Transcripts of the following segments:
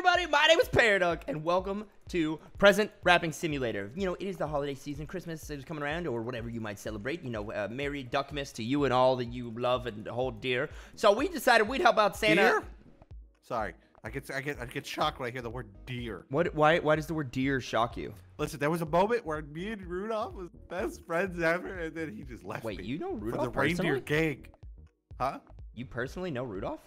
everybody. My name is Paraduck, and welcome to Present Wrapping Simulator. You know, it is the holiday season. Christmas is coming around, or whatever you might celebrate. You know, uh, Merry Duckmas to you and all that you love and hold dear. So we decided we'd help out Santa. Deer? Sorry, I get I get I get shocked when I hear the word deer. What? Why? Why does the word deer shock you? Listen, there was a moment where me and Rudolph was best friends ever, and then he just left Wait, me you know for Rudolph the reindeer personally? gang. Huh? You personally know Rudolph?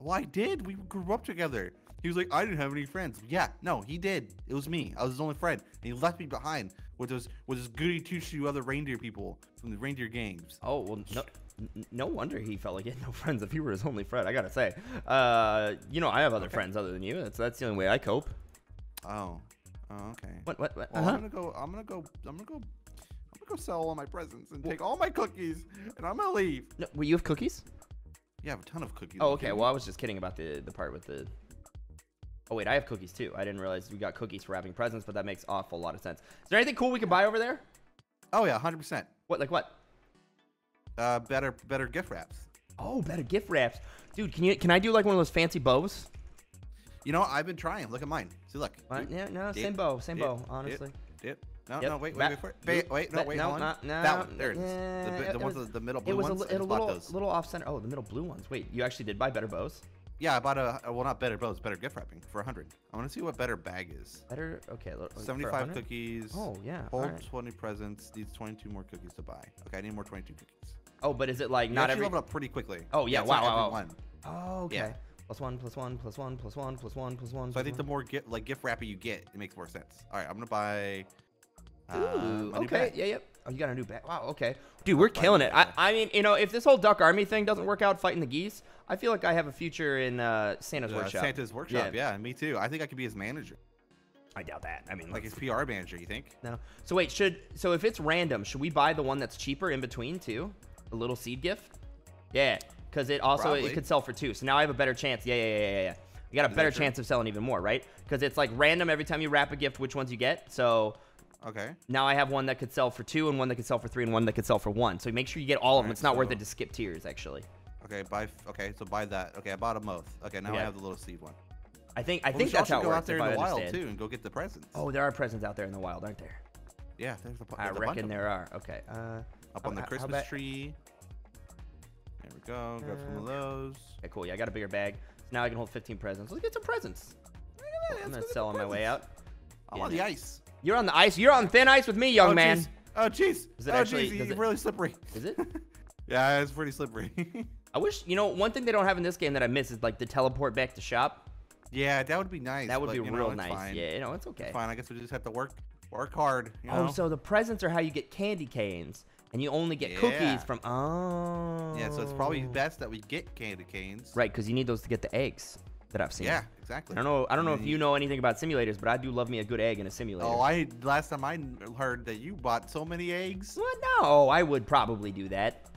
Well, I did. We grew up together. He was like, I didn't have any friends. Yeah, no, he did. It was me. I was his only friend. And he left me behind with those with his goody two shoe other reindeer people from the reindeer games. Oh well, no, no wonder he felt like he had no friends if he were his only friend. I gotta say, uh, you know, I have other Okay. friends other than you. That's that's the only way I cope. Oh. Oh, okay. What? What? what? Well, uh-huh. I'm gonna go. I'm gonna go. I'm gonna go. I'm gonna go sell all my presents and take all my cookies, and I'm gonna leave. No, were you have cookies? Yeah, I have a ton of cookies. Oh, okay. Well, I was just kidding about the the part with the. Oh wait, I have cookies too. I didn't realize we got cookies for wrapping presents, but that makes awful lot of sense. Is there anything cool we can buy over there? Oh yeah, hundred percent. What? Like what? Uh, better, better gift wraps. Oh, better gift wraps, dude. Can you can I do like one of those fancy bows? You know, I've been trying. Look at mine. See, look. What? Yeah, no, Dip, same bow, same dip, bow. Honestly. Dip. No, Yep. no, wait, wait, wait for it. Wait, Wait, wait, no, wait, no, hold on. no, that one, there it is. yeah, the, bi- it ones was- the middle blue It was a, ones. I it a little little off center. Oh, the middle blue ones. Wait, you actually did buy better bows? Yeah, I bought a, well, not better bows, better gift wrapping for a hundred. I want to see what better bag is. Better. Okay. for Seventy-five cookies. Oh yeah. Hold alright. 20 presents. Needs 22 more cookies to buy. Okay, I need more 22 cookies. Oh, but is it like You not every? level up pretty quickly. Oh, yeah, it's wow, wow, wow. one. Oh, okay. Yeah. Plus one, plus one, plus one, plus one, plus one, plus one. So I think the more gift like gift wrapping you get, it makes more sense. All right, I'm gonna buy. Uh, Ooh, okay. Yeah, yep. Oh, you got a new bag. Wow. Okay. Dude, we're killing it. I. I mean, you know, if this whole Duck Army thing doesn't work out fighting the geese, I feel like I have a future in uh, Santa's Uh, workshop. Santa's workshop. Yeah. me too. I think I could be his manager, I doubt that. I mean, like like his PR manager. You think? no. So wait, should so if it's random, should we buy the one that's cheaper in between too? A little seed gift. Yeah, because it also it could sell for two. So now I have a better chance. Yeah, yeah, yeah, yeah, yeah. You got a Is better chance of selling even more, right? Because it's like random every time you wrap a gift, which ones you get. So Okay. Now I have one that could sell for two, and one that could sell for three, and one that could sell for one. So make sure you get all of them. Alright, It's not worth it to skip tiers, actually. Okay. Buy. f- Okay. So buy that. Okay. I bought them both. Okay. Now. I have the little seed one. I think I Well, we think that's how it go works. out there in I the wild too and go get the presents. Oh, there are presents out there in the wild, aren't there? yeah. There's a, I there's bunch reckon there are. Okay. Uh, Up on the Christmas about- tree. There we go. Grab some of Uh, those. Okay, cool. Yeah, I got a bigger bag. So now I can hold 15 presents. Let's get some presents. Look at that, I'm gonna sell on my way out. Yeah, on the ice. You're on the ice. You're on thin ice with me, young oh, man. jeez. Oh jeez. Is it oh actually- jeez. does it- really slippery. Is it? yeah, it's pretty slippery. I wish you know one thing they don't have in this game that I miss is like the teleport back to shop. yeah, that would be nice. That would but, be you know, real nice. Fine. Yeah, you know it's okay. It's fine. I guess we just have to work work hard. You Oh, so the presents are how you get candy canes, and you only get Yeah. cookies from. Oh. yeah. So it's probably best that we get candy canes. Right, because you need those to get the eggs that I've seen. Yeah. Exactly. I don't know. I don't know if you know anything about simulators, but I do love me a good egg in a simulator. Oh, I last time I heard that you bought so many eggs. What? No, I would probably do that.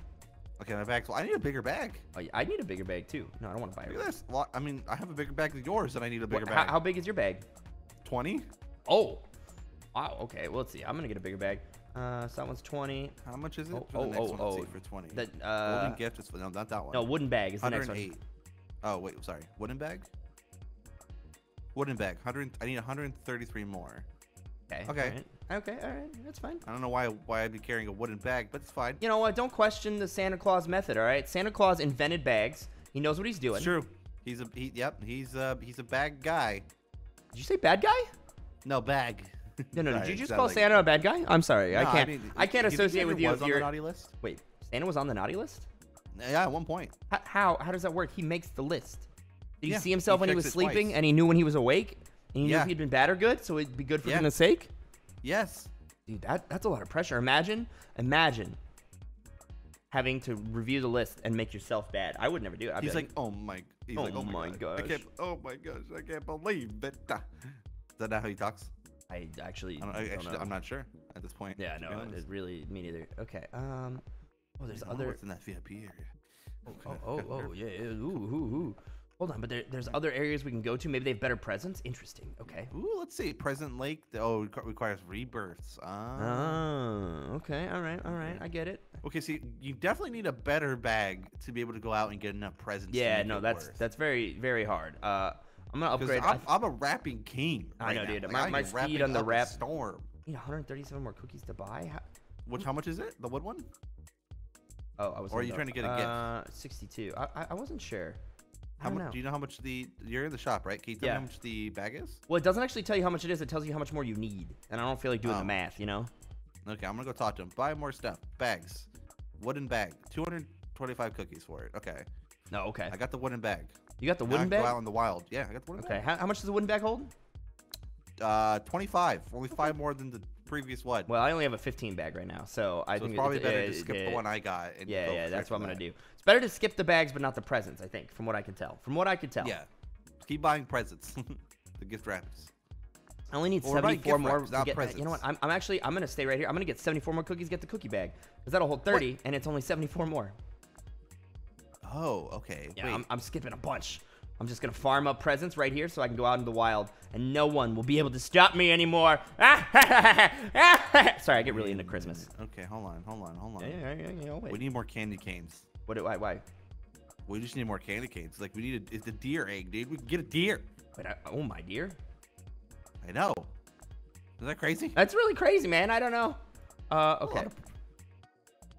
Okay, my bag's full. I need a bigger bag. Oh, yeah, I need a bigger bag too. No, I don't want to buy Look at this. Well, I mean, I have a bigger bag than yours, and I need a bigger What, bag. how big is your bag? Twenty? Oh, wow. Okay, well, let's see. I'm gonna get a bigger bag. Uh, so that one's 20. How much is it Oh, for oh, oh, oh. for twenty. The uh, Golden gift is for, no, not that one. no wooden bag is the next one. 108. Oh wait, sorry. Wooden bag. Wooden bag. Hundred. I need 133 more. Okay. Okay. alright, Okay. All right. That's fine. I don't know why why I'd be carrying a wooden bag, but it's fine. You know what? Don't question the Santa Claus method. All right. Santa Claus invented bags. He knows what he's doing. It's true. He's a he. Yep. He's a he's a bag guy. Did you say bad guy? No bag. No, no. Sorry, Did you just call like- Santa a bad guy? I'm sorry. I can't. I, mean, can't associate with ever you was on you're. the naughty list. Wait, Santa was on the naughty list? Yeah, at one point. H- How? How does that work? He makes the list. Did he Yeah, see himself he when he was sleeping, twice. and he knew when he was awake, and he knew if he'd been bad or good, so it'd be good for Yeah. goodness sake? Yes. Dude, that that's a lot of pressure. Imagine, imagine having to review the list and make yourself bad. I would never do it. I'd He's like, oh my. He's "Oh like, oh my god. I gosh." can't. Oh my gosh. I can't believe it. Is that not how he talks? I actually, I don't, I don't actually, know. I'm not sure at this point. Yeah, no, really me neither. Okay. Um. Oh, there's I other. What's in that VIP area? Oh, oh, oh, yeah. yeah, Ooh, ooh, ooh. Hold on, but there, there's other areas we can go to. Maybe they have better presents. Interesting. Okay. Ooh, let's see. Present Lake. Oh, requ- requires rebirths. Ah. Oh, okay. All right. All right. I get it. Okay, see, you definitely need a better bag to be able to go out and get enough presents. Yeah, no, that's worth. that's very very hard. Uh, I'm gonna upgrade. I'm, I'm a wrapping king. I know, now. dude. Like, My- my speed on the rap- storm. need 137 more cookies to buy. How- Which how much is it? The wood one? Oh, I was. Or are you trying to get a gift? uh, 62. I, I I wasn't sure. How much? know. Do you know how much the? You're in the shop, right? Can you tell Yeah. me how much the bag is? Well, it doesn't actually tell you how much it is. It tells you how much more you need, and I don't feel like doing the Oh. math. You know. Okay, I'm gonna go talk to him. Buy more stuff. Bags. Wooden bag. 225 cookies for it. Okay. No. Okay. I got the wooden bag. You got the Now wooden can Go bag. out in the wild. Yeah, I got the wooden Okay. bag. How, how much does the wooden bag hold? Uh, 25. Only five more than the previous one. Well, I only have a 15 bag right now, so I so think it's probably it- better uh, to skip the one I got. And Yeah, yeah, that's what I'm gonna do. It's better to skip the bags, but not the presents. I think, from what I can tell. From what I can tell. Yeah. Keep buying presents. the gift wraps. I only need Or 74 more wraps, to get. You know what? I'm, I'm actually I'm gonna stay right here. I'm gonna get 74 more cookies. Get the cookie bag because that'll hold 30, and it's only 74 more. Oh, okay. Yeah, Wait. I'm, I'm skipping a bunch. I'm just gonna farm up presents right here so I can go out in the wild, and no one will be able to stop me anymore. Sorry, I get really into Christmas. Okay, hold on, hold on, hold on. Yeah, yeah, yeah, yeah, wait. We need more candy canes. What? do- Why? Why? We just need more candy canes. Like we need a, it's a deer egg, dude. We can get a deer. Wait, I, oh my deer? I know. Is that crazy? That's really crazy, man. I don't know. Uh, okay.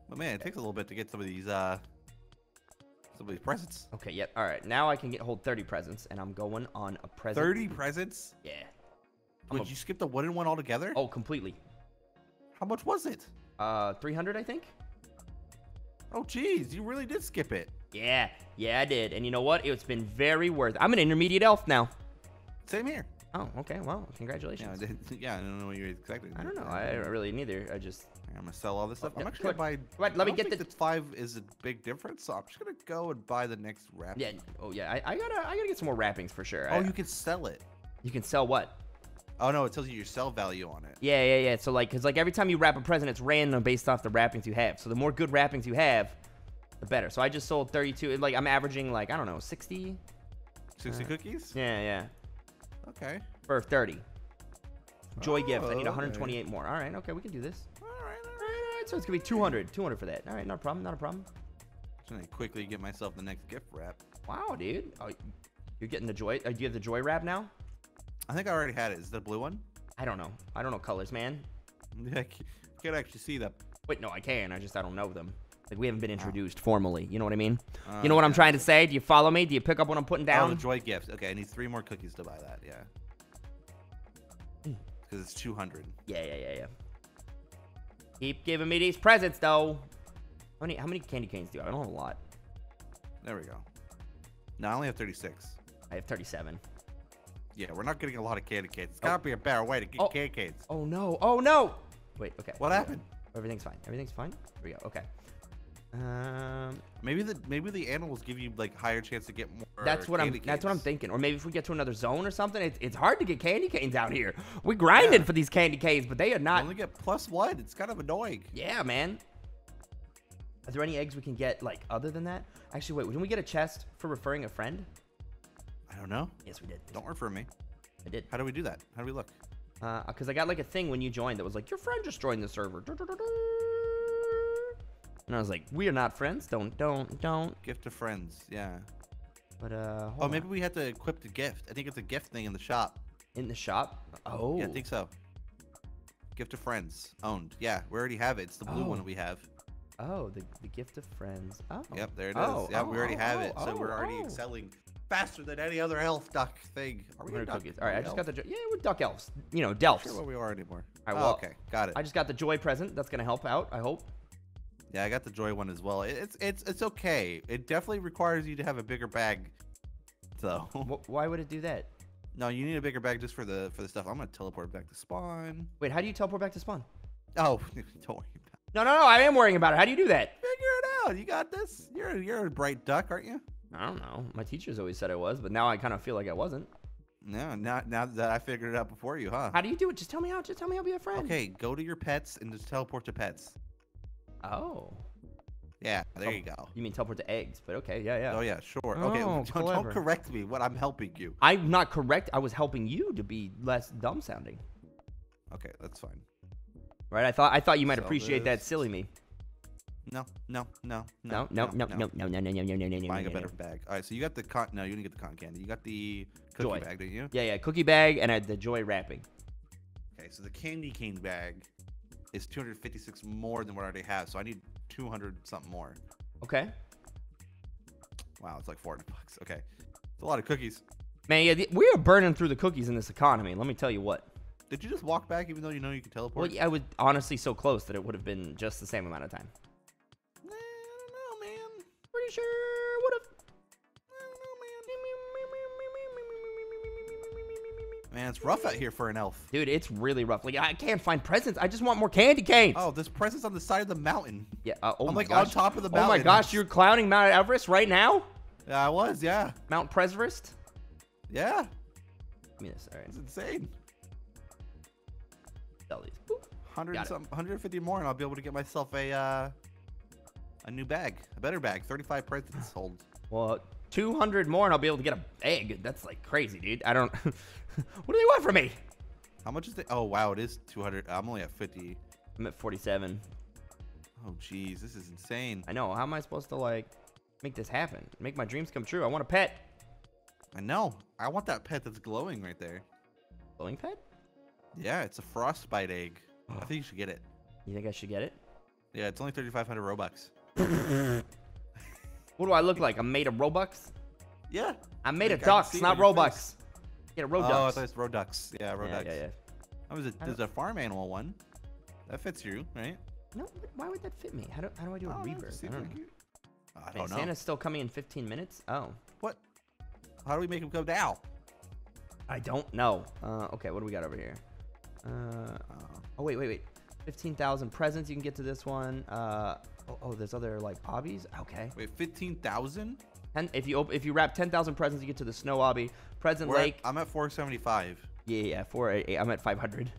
But man, it takes a little bit to get some of these uh these presents. Okay, yep. All right. Now I can get hold 30 presents, and I'm going on a present. Thirty presents? Yeah. I'm Would a- you skip the wooden one altogether? Oh, completely. How much was it? Uh, 300, I think. Oh jeez, you really did skip it. Yeah, yeah, I did. And you know what? It's been very worth. I'm an intermediate elf now. Same here. Oh, okay. Well, Yeah, I, congratulations. yeah, I don't know what you're expecting. I don't know. I really neither. I just. I'm gonna sell all this stuff. I'm actually gonna buy. Wait, let me get the- five is a big difference, so I'm just gonna go and buy the next wrap. Yeah. Oh, yeah. I, I gotta. I gotta get some more wrappings for sure. Oh, I- you can sell it. you can sell what? Oh no, it tells you your sell value on it. Yeah, yeah, yeah. So like, cause like every time you wrap a present, it's random based off the wrappings you have. So the more good wrappings you have, the better. So I just sold 32. Like I'm averaging like I don't know 60. 60 uh, cookies? Yeah, yeah. Okay. For 30. Joy gift. I Oh, need okay. 128 more. All right. Okay, we can do this. So it's gonna be 200. 200 for that. All right. Not a problem. Not a problem. Just gonna quickly get myself the next gift wrap. Wow, dude. Oh, you're getting the joy. Uh, do you have the joy wrap now? I think I already had it. Is it the blue one? I don't know. I don't know colors, man. Yeah, I can't actually see that. Wait, no, I can. I just I don't know them. Like we haven't been introduced formally. You know what I mean? Uh, you know what I'm trying to say? Do you follow me? Do you pick up what I'm putting down? Oh, the joy gift. Okay, I need three more cookies to buy that. Yeah. Because it's 200. Yeah, yeah, yeah, yeah. Keep giving me these presents, though. How many, how many candy canes do I have? I don't have a lot. There we go. No, I only have 36. I have 37. Yeah, we're not getting a lot of candy canes. It's oh. gotta be a better way to get Oh. candy canes. Oh, no. Oh, no. Wait, okay. What we go. happened? Everything's fine. Everything's fine. Here we go. Okay. Um, Maybe the maybe the animals give you like higher chance to get more. that's what I'm. candy That's what I'm thinking. Or maybe if we get to another zone or something, it's, it's hard to get candy canes out here. We grinding Yeah. for these candy canes, but they are You not. only get plus one. It's kind of annoying. Yeah, man. Are there any eggs we can get like other than that? Actually, wait. Didn't we get a chest for referring a friend? I don't know. Yes, we did. Don't refer me. I did. How do we do that? How do we look? Uh because I got like a thing when you joined that was like your friend just joined the server, and I was like, we are not friends. Don't, don't, don't. Gift to friends. Yeah. But uh, Oh, maybe on. we have to equip the gift. I think it's a gift thing in the shop. in the shop. Oh, Yeah, I think so. Gift to friends. Owned. Yeah, we already have it. It's the blue Oh. one we have. oh, the the gift of friends. Oh, Yep, there it is. Oh, yeah, oh, we already oh, have oh, it. So we're oh, already oh. excelling faster than any other elf duck thing. Are we 100 a duck? cookies. All right, I just elf? got the jo- yeah, we're duck elves. You know, Not delfs. sure what we are anymore. All right, Oh, okay, got it. I just got the joy present. That's gonna help out. I hope. Yeah, I got the joy one as well. It's it's it's okay. It definitely requires you to have a bigger bag. So why would it do that? no, you need a bigger bag just for the for the stuff. I'm gonna teleport back to spawn. Wait, how do you teleport back to spawn? Oh, don't worry about it. No, no, no. I am worrying about it. How do you do that? Figure it out. You got this. You're you're a bright duck, aren't you? I don't know. My teachers always said I was, but now I kind of feel like I wasn't. No, now now that I figured it out before you, huh? How do you do it? Just tell me how. Just tell me I'll be a friend. Okay, go to your pets and just teleport to pets. Oh. Yeah, there Oh. you go. You mean teleport to eggs? But okay, yeah, yeah. Oh yeah, sure. Okay, Oh, don't, don't clever. correct me. What I'm helping you. I'm not correct. I was helping you to be less dumb sounding. Okay, that's fine. Right? I thought I thought you might Sell appreciate that this. silly me. No, no, no, No, no, no, no, no, no, no, no, no, no, no, no, Buying no, a no. better bag. All right, so you got the con. No, you didn't get the cotton candy. You got the cookie Joy. bag, didn't you? Yeah, yeah, cookie bag and I had the joy wrapping. Okay, so the candy cane bag is 256 more than what I already have. So I need 200 something more. Okay. Wow, it's like 400 bucks. Okay, it's a lot of cookies. Man, yeah, the, we are burning through the cookies in this economy. Let me tell you what. Did you just walk back even though you know you can teleport? Well, yeah, I was honestly so close that it would have been just the same amount of time. Nah, I don't know, man. Pretty sure man. It's rough out here for an elf. Dude, it's really rough. Like I can't find presents. I just want more candy canes. Oh, there's presents on the side of the mountain. yeah. Uh, oh I'm like on top of the mountain. Oh my gosh, you're clowning Mount Everest right now? Yeah, I was. Yeah, Mount Presverest? yeah. Give me this. All right. It's insane. Sell these. 100 some, 150 more, and I'll be able to get myself a uh, a new bag, a better bag. 35 presents sold. Well, 200 more and I'll be able to get a egg. That's like crazy, dude. I don't. what do they want from me? How much is it? Oh wow, it is 200. I'm only at 50. I'm at 47. Oh jeez, this is insane. I know. How am I supposed to like make this happen? Make my dreams come true. I want a pet. I know. I want that pet that's glowing right there. Glowing pet? Yeah, it's a frostbite egg. I think you should get it. You think I should get it? Yeah, it's only 3,500 robux. What do I look like? I'm made of Robux? Yeah. I'm made I of ducks, not Robux. Get a Oh, I Rodux. thought it's Rodux. Yeah, yeah, Rodux. yeah, yeah. Oh, there's a, I there's a farm animal one. That fits you, right? No, why would that fit me? How do, how do I do a Oh, rebirth? I don't like know. I don't know. Santa's still coming in 15 minutes? Oh. What? How do we make him come down? I don't know. Uh, okay, what do we got over here? Uh, oh, wait, wait, wait. 15,000 presents you can get to this one. Uh, oh, oh, there's other, like, obbies? Okay. Wait, 15,000? And if you op- if you wrap 10,000 presents, you get to the snow obby. Present Lake. I'm at 475. Yeah, yeah, four, eight, I'm at 500.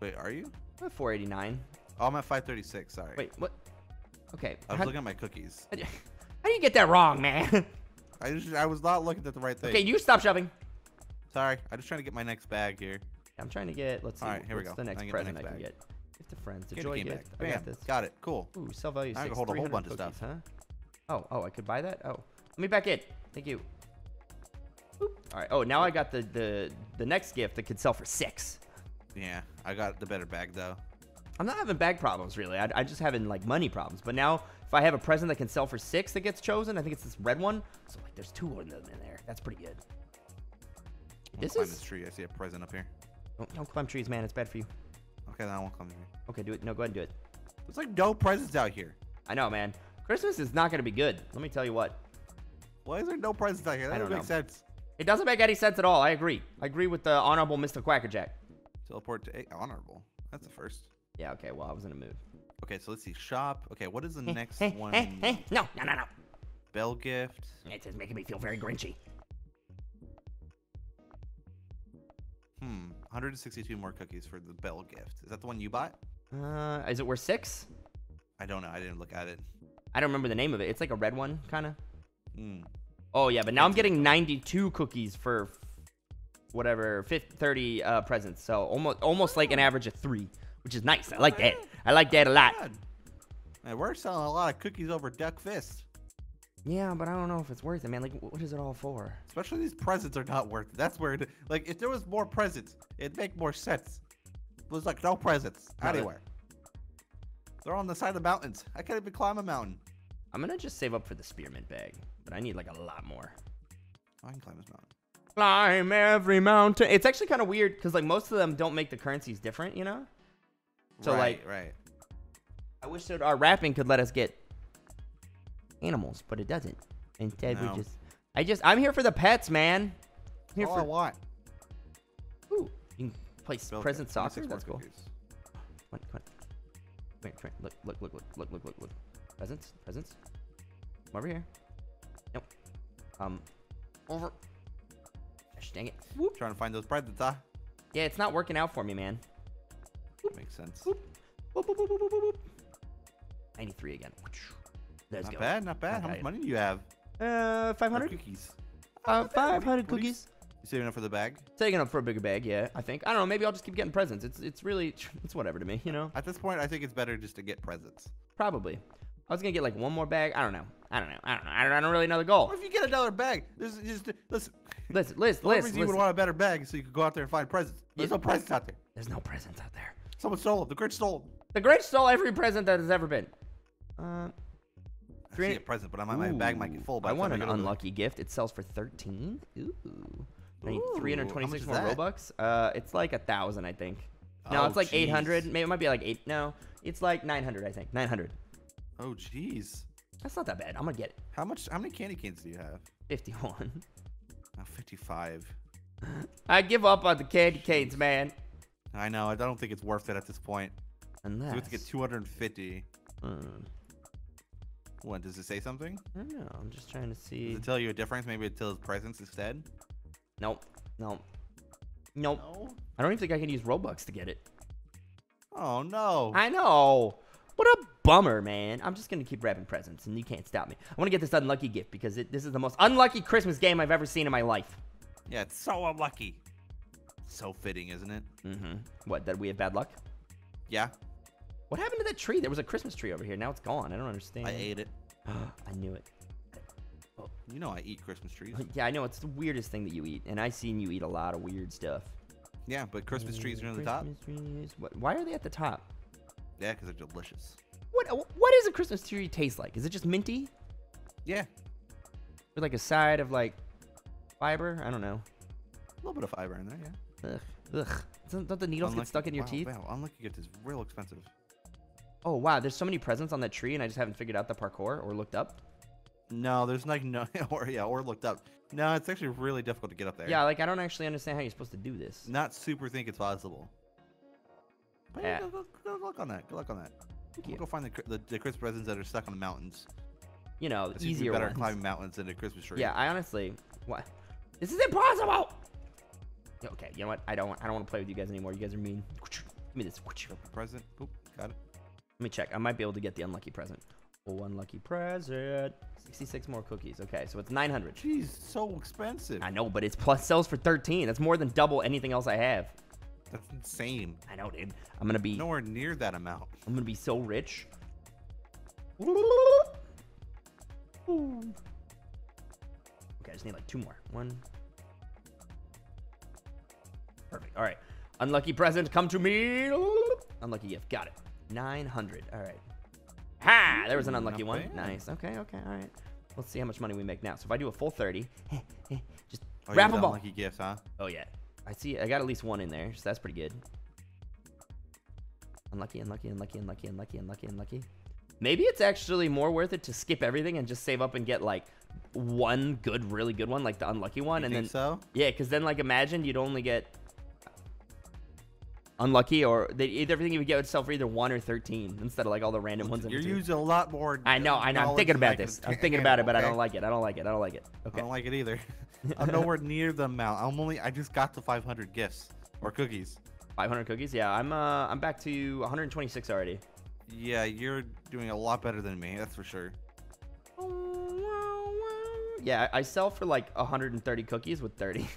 Wait, are you? I'm at 489. Oh, I'm at 536. Sorry. Wait, what? Okay. I was how, looking at my cookies. how do you get that wrong, man? I just I was not looking at the right thing. okay, you stop shoving. Sorry. I'm just trying to get my next bag here. I'm trying to get, let's see, Alright, here we what's go. the next I get the present next I can bag. get? Gift to friends, Candy joy gift. bag. I got this. Got it. Cool. Ooh, sell value I six. can hold a whole 300 bunch of stuff. Huh? Oh, oh, I could buy that. Oh, let me back in. Thank you. Boop. All right. Oh, now I got the the the next gift that could sell for six. Yeah, I got the better bag though. I'm not having bag problems really. I, I'm just having like money problems. But now, if I have a present that can sell for six that gets chosen, I think it's this red one. So like, there's two of them in there. That's pretty good. This is- this tree. I see a present up here. Don't, don't climb trees, man. It's bad for you. Okay, then I won't climb here. Okay, do it. No, go ahead and do it. There's like no presents out here. I know, man. Christmas is not gonna be good. Let me tell you what. Why is there no presents out here? That I doesn't make know. sense. It doesn't make any sense at all. I agree. I agree with the honorable Mr. Quackerjack. Teleport to eight. Honorable. That's the first. Yeah. Okay. Well, I was in a mood. Okay, so let's see. Shop. Okay, what is the next Hey, one? hey, hey. No, no, no, no. Bell gift. It's making me feel very grinchy. Hmm. 162 more cookies for the bell gift. Is that the one you bought? Uh, is it worth six? I don't know. I didn't look at it. I don't remember the name of it. It's like a red one, kind of. Hmm. Oh yeah, but now I'm getting 92 cookies for whatever 50, 30 uh, presents. So almost almost like an average of three, which is nice. I like that. I like that a lot. Man, we're selling a lot of cookies over Duck Fist. Yeah, but I don't know if it's worth it, man. Like, what is it all for? Especially these presents are not worth it. That's where, it, like, if there was more presents, it'd make more sense. There's like no presents No, anywhere. They're on the side of the mountains. I can't even climb a mountain. I'm gonna just save up for the spearmint bag, but I need like a lot more. I can climb this mountain. Climb every mountain. It's actually kind of weird because like most of them don't make the currencies different, you know. So, right, like- right. I wish that our wrapping could let us get animals, but it doesn't. Instead, No. we just. I just. I'm here for the pets, man. I'm here All for. I want. Ooh, you can play s- present gift. soccer. 26 more That's cool. cookies. Come on, come on. Come here, come here. Look, look, look, look, look, look, look, look. Presents, presents. Come over here. Nope. Um, over. Gosh, dang it. Whoop. Trying to find those presents, huh? Yeah, it's not working out for me, man. Makes sense. Whoop. Whoop, whoop, whoop, whoop, whoop, whoop. 93 again. Let's Not go. bad, not bad. How much money do you have? Uh, For 500? cookies. Uh, Not bad. What do you- 500 what do you- cookies. You saving up for the bag? Taking up for a bigger bag, yeah. I think. I don't know. Maybe I'll just keep getting presents. It's it's really it's whatever to me, you know. At this point, I think it's better just to get presents. Probably. I was gonna get like one more bag. I don't know. I don't know. I don't know. I don't, I don't really know the goal. What if you get another bag? This is just listen. Listen, listen, The only listen. reason you would want a better bag is so you could go out there and find presents. There's Yeah. no presents out there. There's no presents out there. Someone stole them. The Grinch stole them. The Grinch stole every present that has ever been. Uh, I see a present, but I might, my bag might get full. By I want an unlucky gift. It sells for 13. Ooh. I need Ooh, 326 more that? Robux. Uh, it's like a thousand, I think. No, Oh, it's like jeez. 800. Maybe it might be like eight. No, it's like 900, I think. 900. Oh, jeez. That's not that bad. I'm gonna get it. How much? How many candy canes do you have? 51. Oh, 55. I give up on the candy canes, man. I know. I don't think it's worth it at this point. Unless. You have to get 250. Mm, What does it say something? I don't know. I'm just trying to Does see. it tell you a difference? Maybe it tells presents instead. Nope. Nope. Nope. No. I don't even think I can use Robux to get it. Oh no. I know. What a bummer, man. I'm just gonna keep wrapping presents, and you can't stop me. I want to get this unlucky gift because it, this is the most unlucky Christmas game I've ever seen in my life. Yeah, it's so unlucky. So fitting, isn't it? Mm-hmm. What? That we have bad luck? Yeah. What happened to that tree? There was a Christmas tree over here. Now it's gone. I don't understand. I ate it. I knew it. Oh, you know I eat Christmas trees. Yeah, I know. It's the weirdest thing that you eat, and I've seen you eat a lot of weird stuff. Yeah, but Christmas trees are on the top. Trees. What, why are they at the top? Yeah, because they're delicious. What? Uh, what does a Christmas tree taste like? Is it just minty Yeah, with like a side of like fiber? I don't know. a little bit of fiber in there. Yeah. Ugh. Ugh. Don't, don't the needles get stuck in your wow, teeth? Wow, unlucky gift is real expensive. Oh wow, there's so many presents on that tree, and I just haven't figured out the parkour or looked up. No, there's like no, or yeah, or looked up. No, it's actually really difficult to get up there. Yeah, like I don't actually understand how you're supposed to do this. Not super think it's possible. But yeah, Yeah. go, go, good luck on that. Good luck on that. Thank We'll you. go find the, the, the Christmas presents that are stuck on the mountains. You know, That seem to be easier better ones. climbing mountains than a Christmas tree. Yeah, I honestly, what? This is impossible. Okay, you know what? I don't. I don't want to play with you guys anymore. You guys are mean. Give me this. Present. Oop, got it. Me check. I might be able to get the unlucky present. Oh, unlucky present. 66 more cookies. Okay, so it's 900. Jeez, so expensive. I know, but it's plus sells for 13. That's more than double anything else I have. That's insane. I know, dude. I'm gonna be. Nowhere near that amount. I'm gonna be so rich. Okay, I just need like two more. One. Perfect. All right. Unlucky present, come to me. Unlucky gift. Got it. 900. All right. Ha! There was an unlucky one. Nice. Okay, okay, all right. Let's see how much money we make now. So if I do a full 30, just Oh, wrap you them got all. Lucky gifts, huh? Oh yeah, I see. I got at least one in there, so that's pretty good. Unlucky, unlucky, unlucky, unlucky, unlucky, unlucky, unlucky. Maybe it's actually more worth it to skip everything and just save up and get like one good, really good one, like the unlucky one, You and think then so? yeah, because then like imagine you'd only get unlucky, or they, either everything you would get would sell for either one or thirteen instead of like all the random ones. You're using a lot more. I know, I know. I'm thinking about this. I'm thinking about it, but I don't like it. I don't like it. I don't like it. Okay. I don't like it either. I'm nowhere near the amount. I'm only. I just got to 500 gifts or cookies. 500 cookies. Yeah, I'm uh I'm back to 126 already. Yeah, you're doing a lot better than me. That's for sure. Yeah, I sell for like 130 cookies with 30.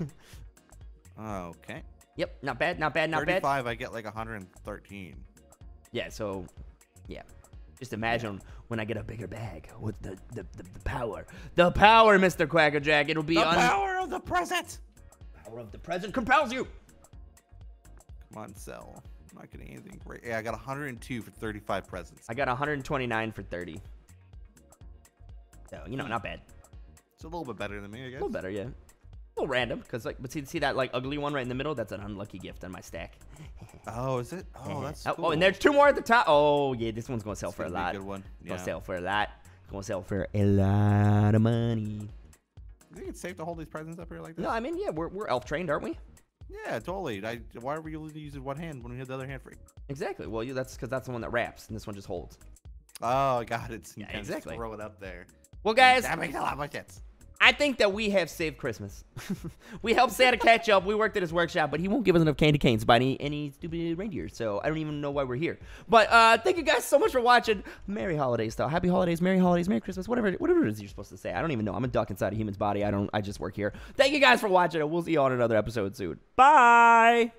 Okay. Yep, not bad, not bad, not bad. 35, I get like 113. Yeah, so yeah. Just imagine when I get a bigger bag with the the, the, the power. The power, Mr. Quackerjack. It'll be The power of the present. power of the present compels you. Come on, sell. I'm not getting anything great. Yeah, I got 102 for 35 presents. I got 129 for 30. So, you know, not bad. It's a little bit better than me, I guess. A little better, yeah. A little random, because like, but see, see that like ugly one right in the middle? That's an unlucky gift on my stack. Oh, is it? Oh, that's oh, cool. oh, and there's two more at the top. Oh, yeah, this one's gonna sell It's for a gonna be lot. good one. yeah. Gonna sell for a lot. Gonna sell for a lot of money. You think it's safe to hold these presents up here like this? No, I mean, yeah, we're, we're elf trained, aren't we? Yeah, totally. I, why were you using one hand when we had the other hand free? Exactly. Well, you, that's because that's the one that wraps, and this one just holds. Oh, god it's Yeah, exactly. Throw it up there. Well, guys, That makes a lot of sense. I think that we have saved Christmas. we helped Santa catch up. We worked at his workshop, but he won't give us enough candy canes buy any, any stupid reindeer. So I don't even know why we're here. But uh, thank you guys so much for watching. Merry holidays, though. Happy holidays, Merry holidays, Merry Christmas, whatever, whatever it is you're supposed to say. I don't even know. I'm a duck inside a human's body. I don't. I just work here. Thank you guys for watching, and we'll see you on another episode soon. Bye.